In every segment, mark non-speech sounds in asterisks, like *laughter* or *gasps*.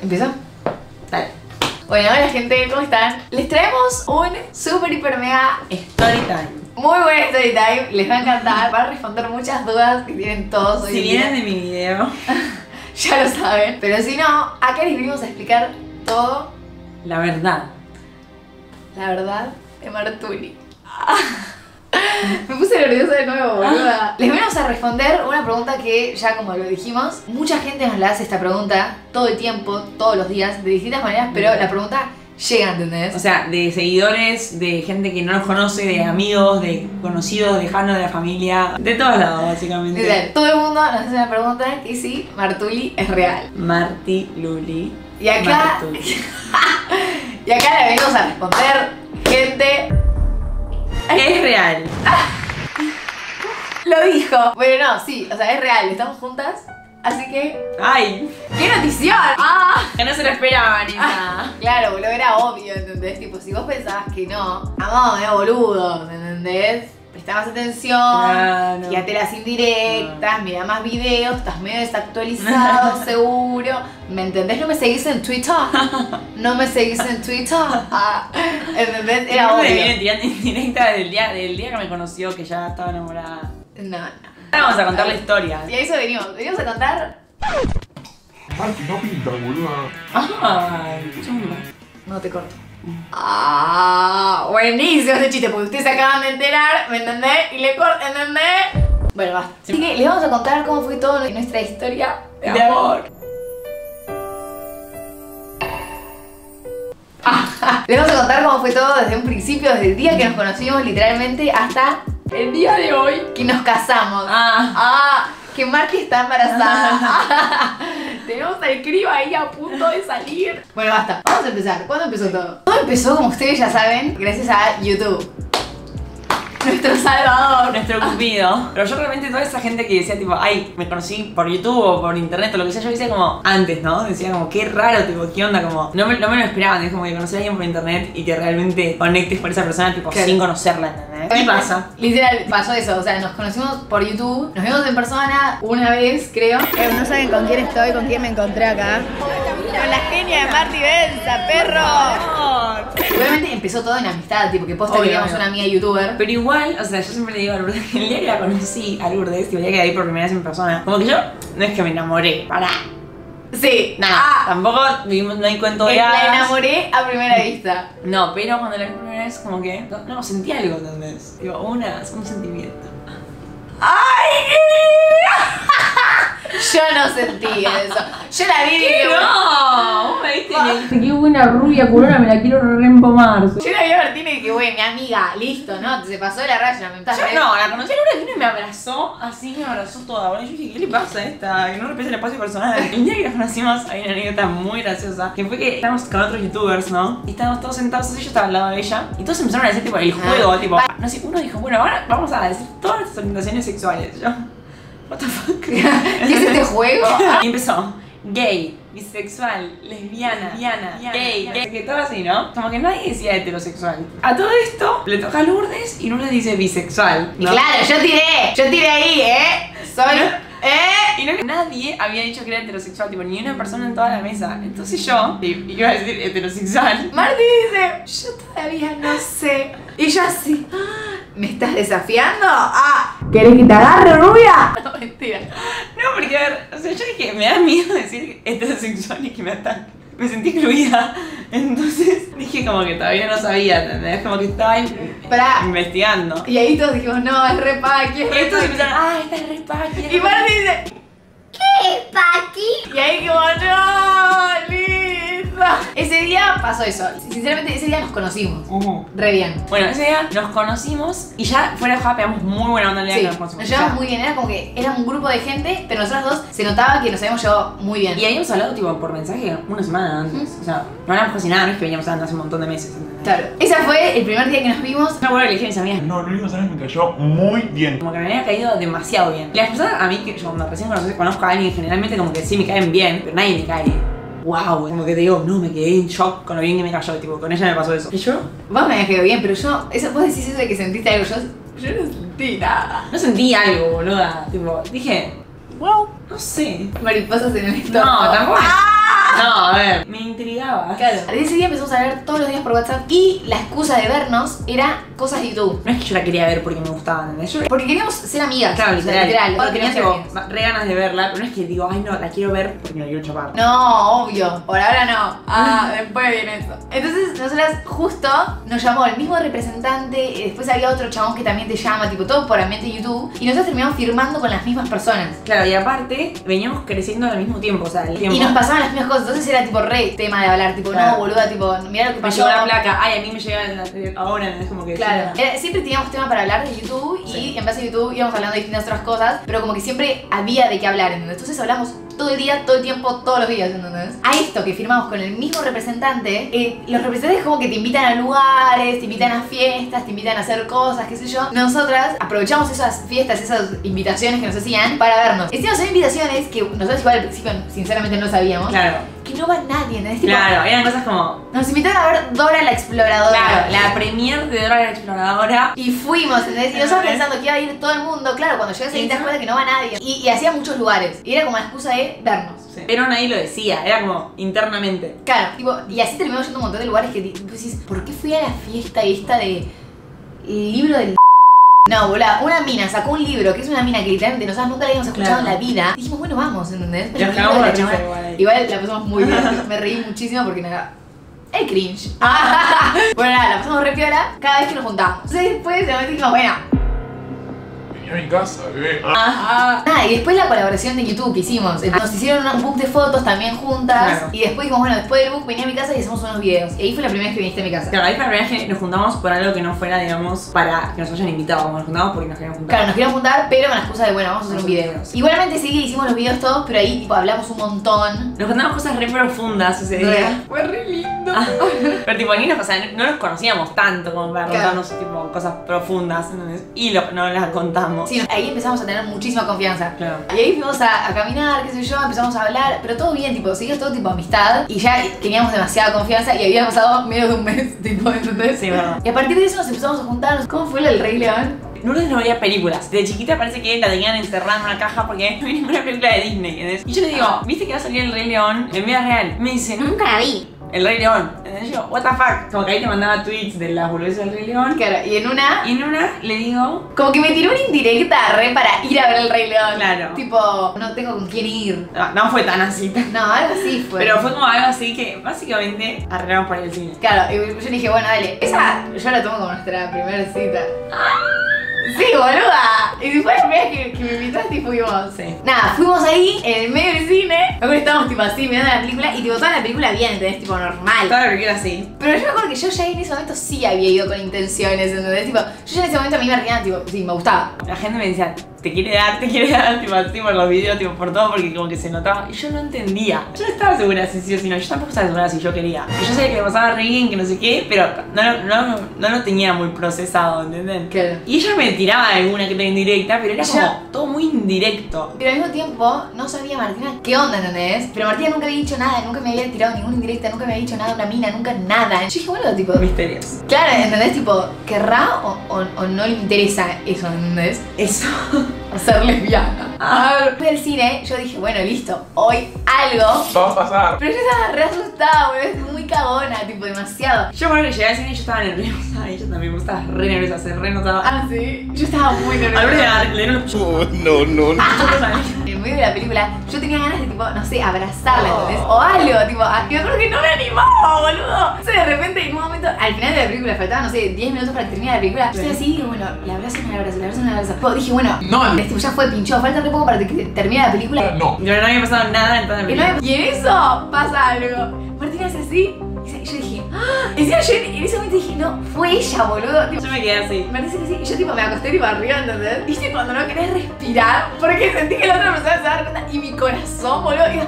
¿Empieza? Dale. Bueno, hola gente, ¿cómo están? Les traemos un super hiper mega Story time. muy buen story time. Les va a encantar. Van a responder muchas dudas que tienen todos hoy Si día. vienen de mi video, *laughs* Ya lo saben. Pero si no, acá les venimos a explicar todo, la verdad. la verdad, de Martuli. *laughs* *laughs* Me puse nerviosa de nuevo, boluda. Les venimos a responder una pregunta que ya como lo dijimos, mucha gente nos la hace esta pregunta todo el tiempo, todos los días, de distintas maneras, pero la pregunta llega, ¿entendés? O sea, de seguidores, de gente que no nos conoce, de amigos, de conocidos, lejanos de la familia, de todos lados, básicamente. Todo el mundo nos hace la pregunta que si Martuli es real. Marty, Luli. Y acá, Martuli. *laughs* y acá le venimos a responder, gente, Es real. lo dijo. Bueno, no, sí, o sea, es real, estamos juntas, así que, ¡Ay! ¡qué notición! ¡Ah! Que no se lo esperaban esa. Claro, boludo, era obvio, ¿entendés? Tipo, si vos pensabas que no, amado, era boludo, ¿entendés? Presta más atención, Claro. fíjate las indirectas, mira más videos, estás medio desactualizado, *laughs* seguro. ¿Me entendés? ¿No me seguís en Twitter? ¿No me seguís en Twitter? Ah, *laughs* ¿Entendés? Era No me obvio. viene tirando indirecta del día, del día que me conoció, que ya estaba enamorada. No, no. Ahora vamos a contar la historia. Y a eso venimos. Venimos a contar. Marty, no pinta, boluda. ¡Ay! chumba. No te corto. Ah, buenísimo ese chiste, porque ustedes se acaban de enterar, ¿me entendés? Y le corto, ¿entendés? Bueno, basta. Así que les vamos a contar cómo fue todo nuestra historia de De amor. *laughs* Les vamos a contar cómo fue todo desde un principio, desde el día que nos conocimos literalmente hasta el día de hoy que nos casamos. Ah. Ah, que Marky está embarazada. *laughs* Tenemos al crío ahí a punto de salir. Bueno, basta. Vamos a empezar. ¿Cuándo empezó todo? Todo empezó, como ustedes ya saben, gracias a YouTube. Nuestro salvador. Nuestro cupido. Pero yo realmente toda esa gente que decía tipo, ay, me conocí por YouTube o por internet o lo que sea, yo decía como antes, ¿no? Decía como, qué raro, tipo, qué onda, como, no me, no me lo esperaban, es como que conocer a alguien por internet y que realmente conectes con esa persona, tipo, Claro. sin conocerla, ¿entendés? ¿Qué pasa? Literal, pasó eso. O sea, nos conocimos por YouTube. Nos vimos en persona una vez, creo. Eh, no saben con quién estoy, con quién me encontré acá. Con la genia de Marty Benza, perro. Empezó todo en amistad, tipo que posta obvio. una amiga youtuber. Pero igual, o sea, yo siempre le digo a Lourdes que el día que la conocí a Lourdes, tipo, el día que la vi por primera vez en persona, como que yo no es que me enamoré, pará. Sí. Nada, Ah, tampoco vivimos, no hay cuento de la hadas. enamoré a primera vista. No, pero cuando la vi primera vez, como que, no, no, sentí algo, ¿entendés? Digo, una, un sentimiento. *laughs* Yo no sentí eso. Yo la vi y dije, bueno, No, vos me viste y qué buena rubia culona, me la quiero reempomar. Yo la vi a Martina y dije, bueno, mi amiga, listo, ¿no? Se pasó de la raya, me estás Yo re- no, la conocí a Laura vino y me abrazó, así me abrazó toda. Bueno, yo dije, ¿qué le pasa a esta? Que no respeta el espacio personal. El día que la conocimos hay una anécdota muy graciosa, que fue que estábamos con otros youtubers, ¿no? Y estábamos todos sentados, así yo estaba al lado de ella, y todos empezaron a decir tipo el juego, tipo, no sé, uno dijo, bueno, ahora vamos a decir todas nuestras orientaciones sexuales. Yo, what the fuck? *laughs* ¿Qué es este juego? *laughs* Y empezó gay, bisexual, lesbiana, lesbiana, gay, gay, que todo así, ¿no? Como que nadie decía heterosexual. A todo esto le toca a Lourdes y Lourdes dice bisexual. Y ¿no? claro, yo tiré, yo tiré ahí, ¿eh? Soy, ¿eh? Y no nadie había dicho que era heterosexual, tipo, ni una persona en toda la mesa. Entonces yo, y iba a decir heterosexual, Marty dice, yo todavía no sé. Y yo así, "Ah, ¿me estás desafiando? Ah, ¿querés que te agarre, rubia? *laughs* No, mentira. No, porque a ver, o sea, yo dije, me da miedo decir heterosexual y que me ataque. Me sentí excluida. *laughs* Entonces dije como que todavía no sabía, ¿entendés? Como que estaba Pará. investigando. Y ahí todos dijimos, no, es re paqui, Y paqui". empezaron, ah, esta es re paqui, Y Marty dice, ¿qué es paqui? Y ahí como, no, listo. Ese día pasó eso. Sinceramente, ese día nos conocimos. Ujú. Re bien. Bueno, ese día nos conocimos y ya fuera de joda pegamos muy buena onda el día Sí, que nos nos conocimos. llevamos Ya. muy bien, era como que era un grupo de gente, pero nosotros dos se notaba que nos habíamos llevado muy bien. Y habíamos hablado tipo por mensaje una semana antes. O sea, no hablamos casi nada, no es que veníamos hablando hace un montón de meses. ¿entendés? Claro, ese fue el primer día que nos vimos. Acuerdo que le dije a mis amigas, No, Luis González me cayó muy bien. como que me había caído demasiado bien. Y las personas a mí, que yo cuando recién conocí- conozco a alguien, generalmente como que sí me caen bien, pero nadie me cae. Wow, como que te digo, no, me quedé en shock con lo bien que me cayó, tipo, con ella me pasó eso. ¿Y yo? Vos me habías quedado bien, pero yo, eso, vos decís eso de que sentiste algo, yo, yo no sentí nada. No sentí algo, boluda. Tipo, dije, wow, No sé. Mariposas en el estómago. No, tampoco. ¡Ah! No, a ver, me intrigaba. Claro. Ese día empezamos a ver todos los días por WhatsApp y la excusa de vernos era cosas de YouTube. No es que yo la quería ver porque me gustaba, ¿entendés? Yo, Porque queríamos ser amigas. claro, literal. literal. Cuando tenía queríamos ser tipo, amigas. re ganas de verla, pero no es que digo, ay no, la quiero ver porque me la quiero chapar. No, obvio. Por ahora no. Ah, *laughs* después viene eso. Entonces, nosotras justo nos llamó el mismo representante. y Después había otro chabón que también te llama, tipo todo por ambiente YouTube. Y nosotros terminamos firmando con las mismas personas. Claro, y aparte, veníamos creciendo al mismo tiempo, o sea, el tiempo. Y nos pasaban las mismas cosas. Entonces era tipo re tema de hablar. Tipo, Claro. no, boluda, tipo, mira lo que me pasó. llegó la placa, ay, a mí me llega ahora, es como que. Claro. Era- siempre teníamos tema para hablar de YouTube y Sí. en base a YouTube íbamos hablando de distintas otras cosas, pero como que siempre había de qué hablar, ¿entendés? Entonces hablamos todo el día, todo el tiempo, todos los días, ¿entendés? A esto que firmamos con el mismo representante, eh, los representantes como que te invitan a lugares, te invitan a fiestas, te invitan a hacer cosas, qué sé yo. Nosotras aprovechamos esas fiestas, esas invitaciones que nos hacían para vernos. Encima son invitaciones que nosotros igual al principio sinceramente no sabíamos, Claro, que no va nadie, ¿entendés? Tipo, claro, eran cosas como. Nos invitaron a ver Dora la exploradora. Claro, la premier de Dora la exploradora. Y fuimos, ¿entendés? Y nosotros pensando que iba a ir todo el mundo, claro, cuando llegas ahí te das cuenta que no va nadie. Y, y hacía muchos lugares. Y era como la excusa de vernos. Pero nadie lo decía, era como internamente. Claro, tipo, y así terminamos yendo a un montón de lugares que decís, ¿por qué fui a la fiesta esta de el libro del no, boludo, una mina sacó un libro, que es una mina que literalmente nosotros nunca la habíamos escuchado Claro. en la vida. Dijimos, bueno, vamos, ¿entendés? Y el libro de la chabona- igual la pasamos muy bien. *laughs* Me reí muchísimo porque nada. El cringe. *laughs* bueno, nada, la pasamos re piola cada vez que nos juntamos. Entonces después de repente dijimos, bueno, Mi casa, bebé. Nada, Ah, y después la colaboración de YouTube que hicimos. Nos hicieron un book de fotos también juntas. Claro. Y después dijimos, bueno, después del book vení a mi casa y hacemos unos videos. Y ahí fue la primera vez que viniste a mi casa. Claro, ahí fue la primera vez que nos juntamos por algo que no fuera, digamos, para que nos hayan invitado. Como nos juntamos porque nos querían juntar. Claro, nos queríamos juntar, pero con la excusa de, bueno, vamos a hacer un video. Igualmente sí que hicimos los videos todos, pero ahí tipo, hablamos un montón. Nos contamos cosas re profundas ese día. Fue re lindo. Ah, *laughs* pero tipo, ni nos, o sea, no nos conocíamos tanto como para Claro. contarnos tipo, cosas profundas, ¿entendés? Y lo, no las contamos. Sí, ahí empezamos a tener muchísima confianza. Claro. Y ahí fuimos a, a caminar, qué sé yo, empezamos a hablar, pero todo bien, tipo, seguimos todo tipo amistad y ya teníamos demasiada confianza y había pasado menos de un mes, *laughs* tipo, ¿entendés? Sí, verdad. Y a partir de eso nos empezamos a juntar. ¿Cómo fue del Rey León? Lourdes no veía películas. De chiquita parece que la tenían encerrada en una caja porque no había ninguna película de Disney. ¿entendés? Y yo le digo, ¿viste que va a salir el Rey León en vida real? Me dice, nunca la vi. El Rey León. ¿Entendés? Yo, what the fuck. Como que ahí te mandaba tweets de las boludeces del Rey León. Claro, y en una, Y en una le digo, como que me tiró una indirecta re para ir a ver el Rey León. Claro. Tipo, no tengo con quién ir. no, no fue tan así. No, algo así fue. Pero fue como algo así que básicamente arreglamos para ir al cine. Claro, y yo dije, bueno, dale, esa yo la tomo como nuestra primera cita. Sí, boluda. Y después la primera vez que, que me invitaste y fuimos. Sí. Nada, fuimos ahí en el medio del cine. Me acuerdo que estábamos tipo así mirando la película y tipo toda la película bien, ¿entendés? Tipo normal. Lo que era así. Pero yo me acuerdo que yo ya en ese momento sí había ido con intenciones, ¿entendés? Tipo, yo ya en ese momento a mí me reían, tipo, sí, me gustaba. La gente me decía, te quiere dar, te quiere dar, tipo así por los videos, tipo por todo, porque como que se notaba. Y yo no entendía. Yo no estaba segura si sí o si no. Yo tampoco estaba segura si yo quería. Que yo sabía que me pasaba re bien, que no sé qué, pero no, lo- no, no, no lo tenía muy procesado, ¿entendés? Claro. Y ella me tiraba alguna que era indirecta, pero era como todo muy indirecto. Pero al mismo tiempo no sabía Martina qué onda, ¿entendés? Pero Martina nunca había dicho nada, nunca me había tirado ninguna indirecta, nunca me había dicho nada, una mina, nunca nada. Yo dije, bueno, tipo, Misterios. claro, ¿entendés? Tipo, ¿querrá o, o- o no le interesa eso, ¿entendés? Eso. *laughs* Ser lesbiana. Ah. Fui al cine, yo dije, bueno, listo, hoy algo. Va a pasar. Pero yo estaba re asustada, boludo, es muy cagona, tipo, demasiado. Yo que llegué al cine y yo estaba nerviosa. Y yo también me estaba re nerviosa, se re notaba. Ah, sí, yo estaba muy A ver, nerviosa. le dieron los Oh, no, no, no. En medio de la película, yo tenía ganas de, tipo, no sé, abrazarla, ¿entendés? O algo, tipo, ah, y me acuerdo que no me animaba, boludo. Entonces, de repente, en un momento, al final de la película, faltaban, no sé, 10 minutos para que termine la película. Yo estoy así, y digo, bueno, la abrazo, la abrazo, la abrazo, la abrazo. Dije, bueno, No. este, ya fue, pinchó, falta re poco para que termine la película. No. Yo no había pasado nada en toda la Y, no película. me- y en eso pasa algo. Martina hace así, *gasps* Encima yo en ese momento dije, no, fue ella, boludo. Tipo, Yo me quedé así. me parece que sí. Y yo tipo me acosté tipo arriba, ¿entendés? ¿Viste cuando no querés respirar? Porque sentí que la otra persona se daba cuenta y mi corazón, boludo, iba...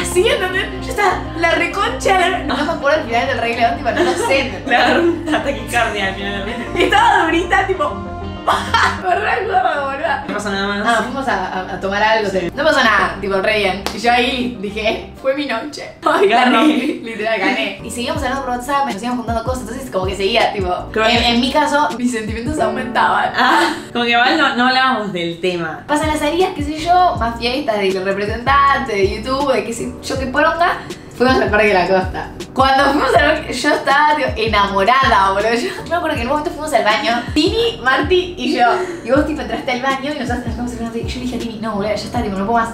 Así, ¿entendés? Yo estaba la reconcha, la... no me acuerdo el final del Rey León, tipo, no lo sé, ¿entendés? *laughs* Una taquicardia al final la. Y estaba durita, tipo... *laughs* Me boluda. No pasa nada más. Ah, fuimos a, a- a tomar algo. No pasó nada, tipo, re bien. Y yo ahí dije, fue mi noche. *laughs* Ay, Gané. Literal, gané. Y seguíamos hablando por WhatsApp, nos seguíamos contando cosas, entonces como que seguía, tipo. En, en mi caso, mis sentimientos aumentaban. Ah, como que igual no, no hablábamos del tema. Pasan las salidas, qué sé yo, más fiestas de representantes, de YouTube, de qué sé yo qué poronga. Fuimos al Parque de la Costa. Cuando fuimos al parque, yo estaba enamorada, boludo. Yo, me acuerdo que en un momento fuimos al baño, Tini, Marty y yo. Y vos tipo entraste al baño y nosotros nos hablando. Y yo le dije a Tini, no, boludo, ya está, tipo, no puedo más.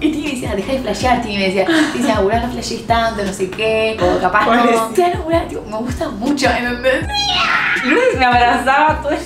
Y Tini me decía, deja de flashear, Tini me decía, Tini decía, boludo, no flashees tanto, no sé qué, o capaz no. Decía, no, boludo, tipo, me gusta mucho, ¿entendés? Y Lourdes me abrazaba todo el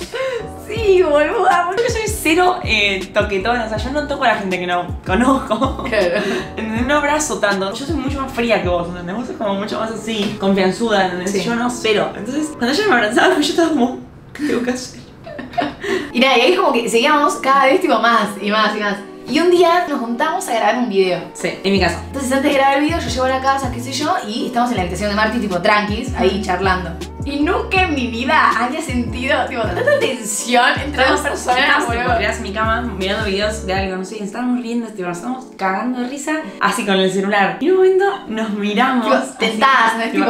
Sí, boluda, boludo. Yo cero eh, toquetona, o sea, yo no toco a la gente que no conozco. Claro. *laughs* No abrazo tanto. Yo soy mucho más fría que vos, ¿entendés? Vos sos como mucho más así, confianzuda, ¿entendés? Sí. Yo no, cero. Entonces, cuando ella me abrazaba, yo estaba como, ¿qué tengo que hacer? *laughs* Y nada, y ahí como que seguíamos cada vez tipo más y más y más. Y un día nos juntamos a grabar un video. Sí, en mi casa. Entonces antes de grabar el video yo llego a la casa, qué sé yo, y estamos en la habitación de Marty tipo tranquis, ahí charlando. Y nunca en mi vida había sentido tipo tanta tensión entre dos personas, en mi cama mirando videos de algo, no sé, estábamos riendo, tipo, nos estábamos cagando de risa, así con el celular. Y en un momento nos miramos. Tipo, tentadas, ¿no? tipo,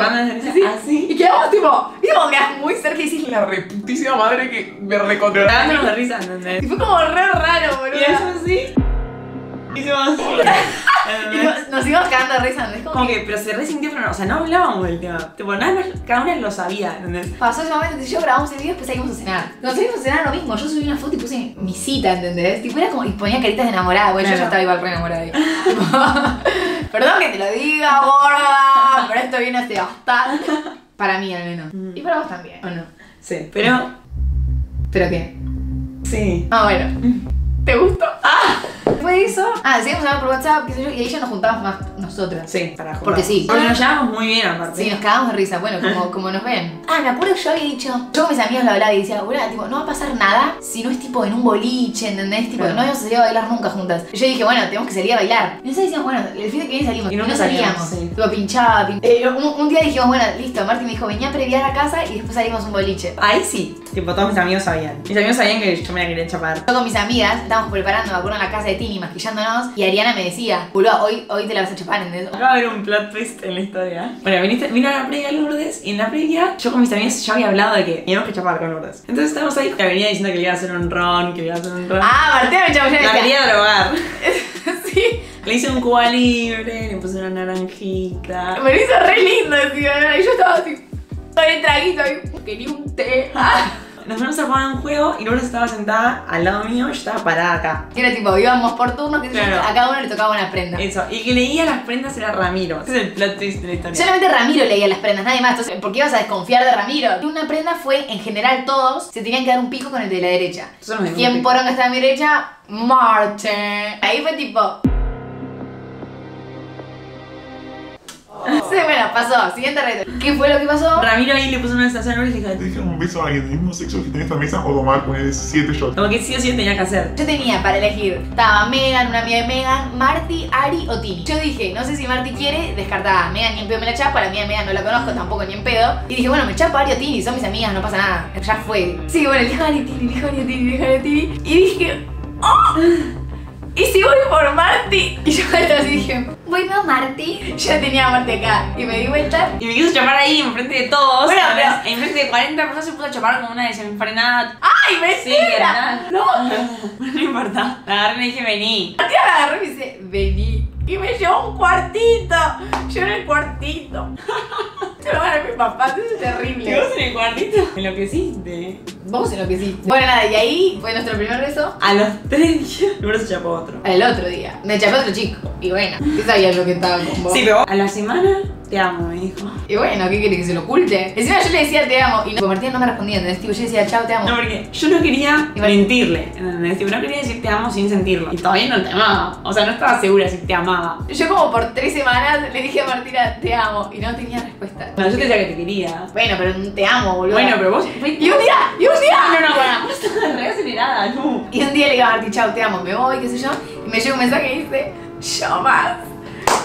Tipo, así. Y quedamos tipo, y como quedas muy cerca y decís, La reputísima madre que me recontroló. Cagándonos de risa, ¿entendés? y fue como re raro, boludo. Y eso así. Hicimos. *laughs* Y nos, nos íbamos cagando de risa, ¿entendés? Como Como que que, pero se resintió, pero no, o sea, no hablábamos del tema. Tipo, nada más, cada una lo sabía, ¿entendés? Pasó ese momento, entonces yo grabamos el video y después salimos a cenar. Cuando salimos a cenar lo mismo, yo subí una foto y puse mi cita, ¿entendés? Tipo, era como, y ponía caritas de enamorada, güey, yo ya estaba igual re enamorada ahí. Tipo, *laughs* Perdón que te lo diga, gorda, pero esto viene hace bastante. Para mí al menos. Y para vos también, ¿o no? Sí. Pero, ¿Pero qué? sí. Ah, bueno. ¿Te gustó? ¡Ah! Después de eso, ah, seguimos hablando por WhatsApp, qué sé yo, y ahí ya nos juntamos más nosotras. Sí, para jugar. Porque sí. Porque nos llevamos muy bien, aparte. Sí, nos cagamos de risa, bueno, *laughs* como, como nos ven. Ah, me acuerdo que yo había dicho, yo con mis amigos lo hablaba y decía, boludo, tipo, no va a pasar nada si no es tipo en un boliche, ¿entendés? Tipo, Claro. no habíamos salido a bailar nunca juntas. Y yo dije, bueno, tenemos que salir a bailar. Y nosotros decíamos, bueno, el fin de que viene salimos. Y no salíamos. salíamos, sí. Tipo, pinchaba, pin- Eh, un, un día dijimos, bueno, listo, Martín me dijo, venía a previar a casa y después salimos un boliche. Ahí sí. Tipo, todos mis amigos sabían. Mis amigos sabían que yo me la quería chapar. Yo con mis amigas estábamos preparando, me acuerdo, en la casa de Tini, maquillándonos, y Ariana me decía, boludo, hoy, hoy te la vas a chapar, ¿entendés? Acaba de haber un plot twist en la historia. Bueno, viniste, vino a la previa Lourdes y en la previa yo con mis amigos ya había hablado de que teníamos que chapar con Lourdes. Entonces estábamos ahí, que venía diciendo que le iba a hacer un ron, que le iba a hacer un ron. Ah, Martina me y la quería drogar. *laughs* sí. Le hice un cuba libre, le puse una naranjita. Me lo hizo re lindo, encima, y yo estaba así, con el traguito, y quería un té. *laughs* Nos fuimos a jugar un juego y Lourdes estaba sentada al lado mío y yo estaba parada acá. Era tipo, íbamos por turnos, que Claro. a cada uno le tocaba una prenda. Eso, y que leía las prendas era Ramiro. Ese es el plot twist de la historia. Solamente Ramiro leía las prendas, nadie más. Entonces, ¿por qué ibas a desconfiar de Ramiro? Y una prenda fue, en general, todos se tenían que dar un pico con el de la derecha. ¿Quién pico. poronga estaba a mi derecha? Marche. Ahí fue tipo. Sí, bueno, pasó. Siguiente reto. ¿Qué fue lo que pasó? Ramiro ahí le puso una sensación y Te dijo, dije un beso a alguien del mismo sexo que tiene esta mesa o tomar poner 7 shots. como que sí o sí tenía que hacer. Yo tenía para elegir, estaba Megan, una amiga de Megan, Marty, Ari o Tini. Yo dije, no sé si Marty quiere, descartaba. Megan ni en pedo me la chapa, la amiga de Megan no la conozco tampoco ni en pedo. Y dije, bueno, me chapo a Ari o Tini, son mis amigas, no pasa nada. Ya fue. Sí, bueno, a Ari, Tini, a Ari, Tini, a Ari, Tini. Y dije, ¡oh! ¿Y si voy por Marty? Y yo así dije, voy por Marty. *laughs* Yo tenía a Marty acá. Y me di vuelta. Y me quiso chapar ahí enfrente de todos. Bueno, pero- Enfrente de 40 personas se puso a chapar como una desenfrenada. ¡Ay, me Sí, la. *laughs* No, *laughs* No importa. La agarré y le dije, vení. La tía me agarró y me dice, vení. Y me llevó un cuartito. Yo en el cuartito. Se lo van a mi papá, eso es terrible. ¿Y vos en el cuartito? Enloqueciste. Vos en lo que sí. Bueno, nada, y ahí fue nuestro primer beso. A los tres días, Lourdes se chapó otro. El otro día. Me chapé otro chico. Y bueno, ¿qué sabías lo que estaba con vos? Sí, pero a la semana te amo, me dijo. Y bueno, ¿qué quiere que se lo oculte? Encima yo le decía te amo. Y no, Martín no me respondía, ¿entendés? Tipo, yo decía chao, te amo. No, porque yo no quería mentirle, ¿entendés? Tipo, no quería decir te amo sin sentirlo. Y todavía no te amaba. O sea, no estaba segura si te amaba. Yo como por tres semanas le dije a Martina, te amo. Y no tenía respuesta. No, yo te decía que te quería. Bueno, pero te amo, boludo. Bueno, pero vos... Y un día, y un día. No, no, bueno, vos acelerada, no. Y un día le digo a Martín, chao, te amo, me voy, qué sé yo. Y me llega un mensaje y dice, yo más.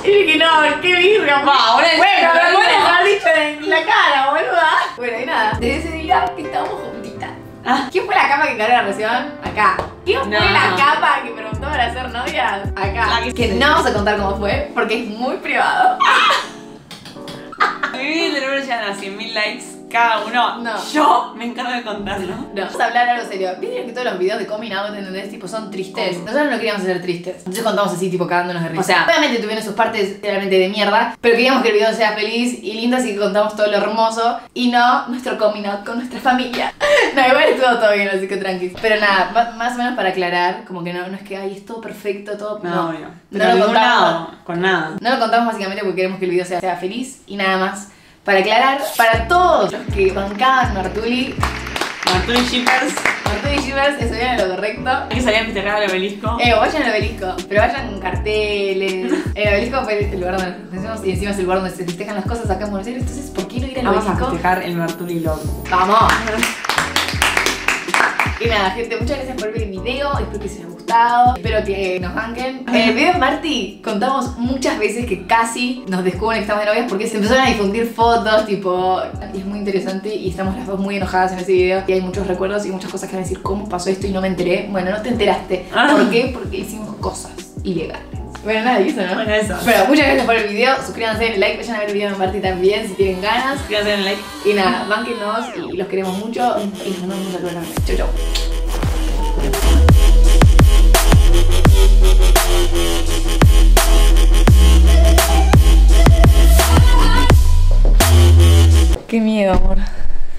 *laughs* Y dije, no, qué virga. Va, ahora es- Bueno, bueno, lo has dicho en la cara, boluda. Bueno, y nada, desde ese día que estábamos juntitas. Ah. ¿Quién fue la capa que cargó la relación? Acá. ¿Quién fue la capa que preguntó para ser novias? Acá. La que no vamos a contar cómo fue porque es muy privado. Mi video de número llegan a 100.000 likes cada uno. No. Yo me encargo de contarlo. No, vamos a hablar algo serio. ¿Viste que todos los videos de coming out, ¿entendés? Tipo, son tristes. ¿Cómo? Nosotros no queríamos hacer tristes. Entonces contamos así, tipo, cagándonos de risa. O sea, obviamente tuvieron sus partes realmente de mierda, pero queríamos que el video sea feliz y lindo, así que contamos todo lo hermoso y no nuestro coming out con nuestra familia. *laughs* No, igual estuvo todo bien, así que tranqui. Pero nada, más o menos para aclarar, como que no, no es que, ay, es todo perfecto, todo... No, obvio. no Pero lo contamos. lado, con nada. No lo contamos básicamente porque queremos que el video sea, sea feliz y nada más. Para aclarar, para todos los que bancaban Martuli, Marturi Shippers, Martuli Shivers estuvieron en lo correcto. hay que salir a festejar al obelisco. Eh, vayan al obelisco, pero vayan con carteles. *laughs* El obelisco fue el lugar donde nos conocemos y encima es el lugar donde se festejan las cosas acá en Buenos Aires. Entonces, ¿por qué no ir al Vamos a obelisco? festejar el Marturi Love. ¡Vamos! Y nada, gente, muchas gracias por ver el video. Espero que les haya gustado. Espero que nos banquen. En el video de Marty contamos muchas veces que casi nos descubren que estamos de novias porque se empezaron a difundir fotos, tipo. Y es muy interesante y estamos las dos muy enojadas en ese video. Y hay muchos recuerdos y muchas cosas que van a decir cómo pasó esto y no me enteré. Bueno, no te enteraste. Ah. ¿Por qué? Porque hicimos cosas ilegales. Bueno, nada, y eso, ¿no? Bueno, eso. Pero muchas gracias por el video. Suscríbanse, denle like, vayan a ver el video de Marty también si tienen ganas. Suscríbanse en el like. Y nada, banquenos y los queremos mucho. Y nos vemos un saludo enorme. Chau, chau. Qué miedo, amor.